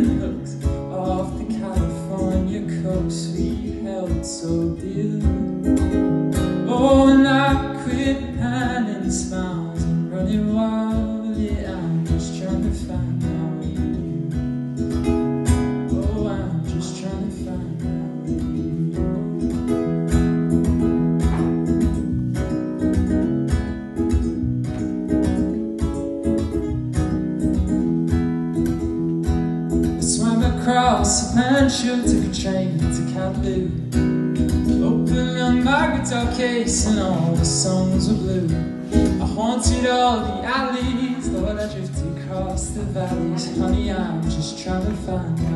hooks off the California coast we held so dear. Oh, and I quit hiding smiles running wildly. I'm just trying to find across the Pancho, took a train to Kathmandu. Opened up my guitar case and all the songs were blue. I haunted all the alleys, Lord, I drifted across the valleys. Honey, I'm just trying to find.